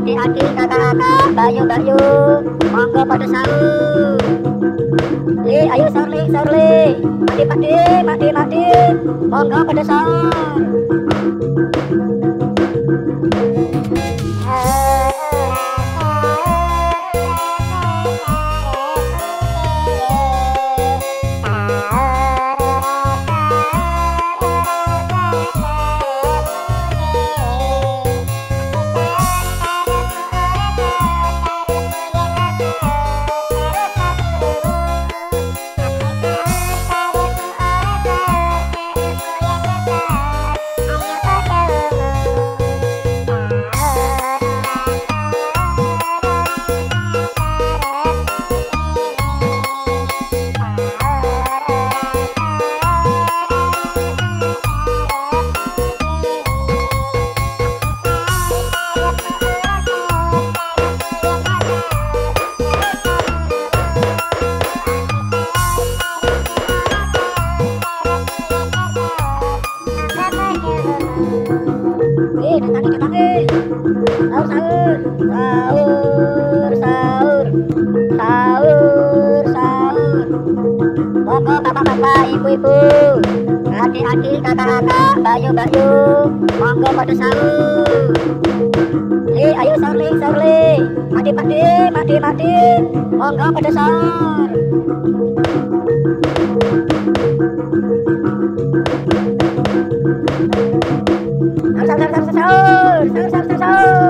adik-adik, kakak-kakak, bayu-bayu, monggo pada sahur. Eh, ayo. Monggo bapak-bapak, ibu-ibu, adik-adik, kakak-kakak, bayu-bayu, monggo pada sahur. Sahur, sahur. Sahur, sahur. Monggo bapak-bapak, ibu-ibu, adik-adik, kakak-kakak, bayu-bayu, monggo pada sahur. Eh, ayo sahur, li, sahur, li. Adik-adik, adik-adik, monggo pada sahur. Sahur, sahur, sahur, sahur, sahur, sahur, sahur,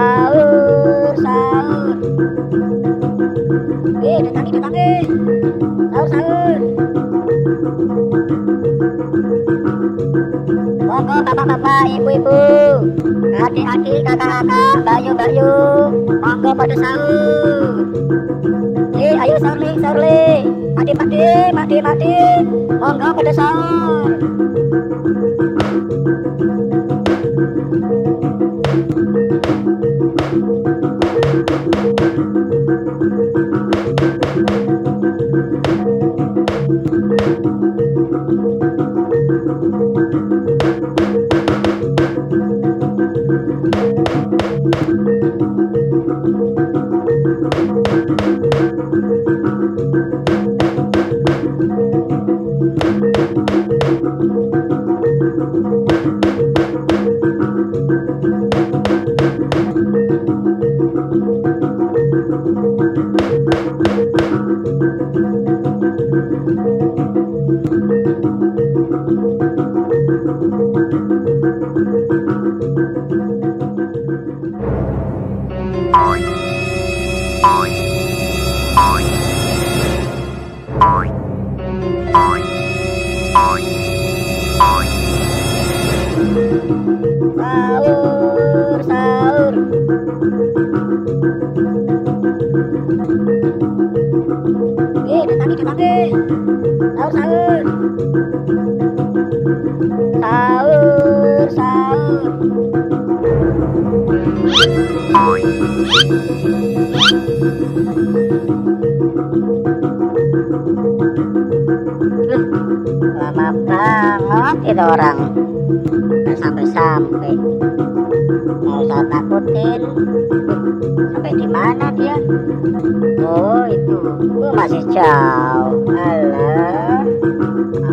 Sahur, sahur. Eh, datang nih, datang nih. Sahur, sahur. Monggo bapak-bapak, ibu-ibu, adik-adik, kakak-kakak, bayu-bayu, monggo pada sahur. Eh, ayo sahur, sahur, li. Adik-adik, adik-adik, monggo pada. Sahur, Thank you. Lama banget itu orang sampai-sampai. Mau saya takutin? Sampai di mana dia? Oh itu. Oh, masih jauh. Alah.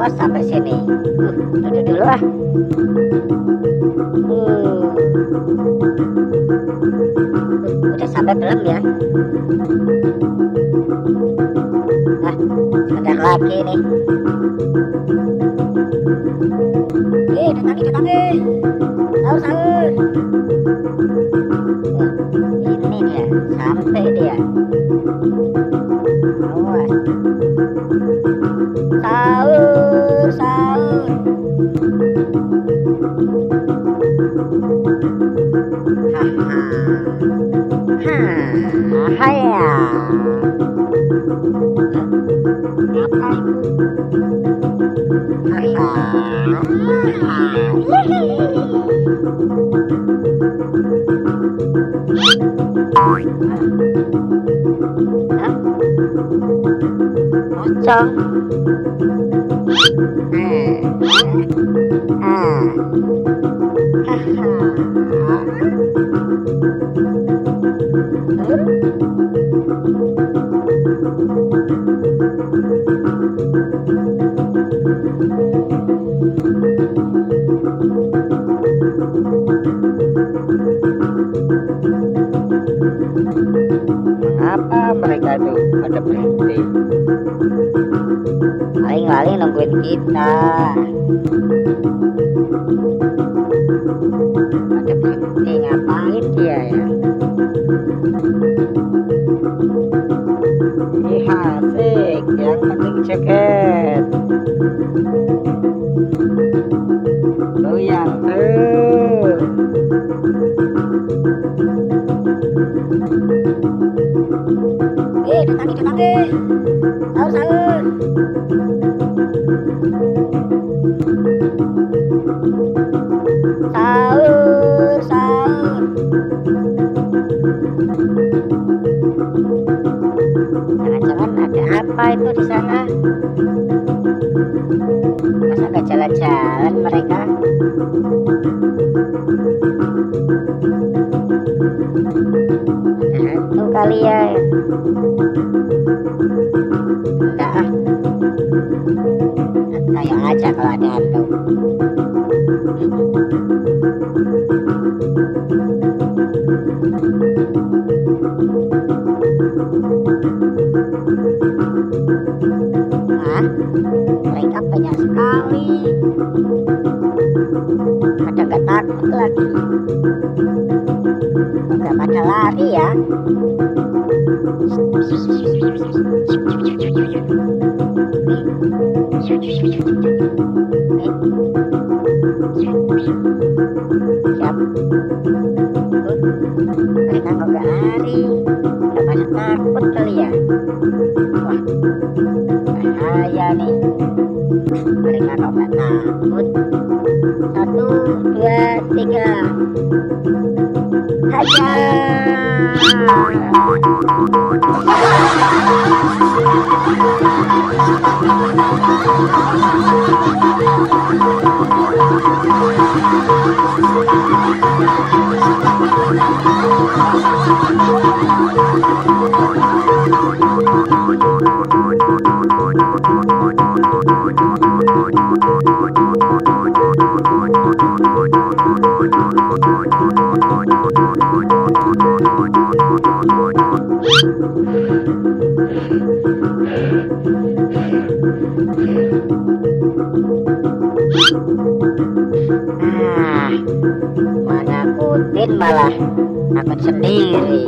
Awas sampai sini. Uh, duduk dulu ah. Uh. Sampai belum ya. Ah sebentar lagi nih. Eh datang datang sahur. Sahur ini dia sampai dia. Awas. Sahur pocong ah ah pada berhenti? paling-paling nungguin kita Pada berhenti ngapain dia ya? Ih asik, yang penting jaket. Eh sahur sahur sahur sahur jangan-jangan ada apa itu di sana? Masa nggak jalan-jalan mereka? Kali ya aja kalau ada hantu mereka banyak sekali. Takut lagi? Nggak pada lari ya nggak lari nggak pada takut kali ya. Wah bahaya nih. Mereka kok nggak takut. Satu dua tiga Ah, mana kutin malah takut sendiri.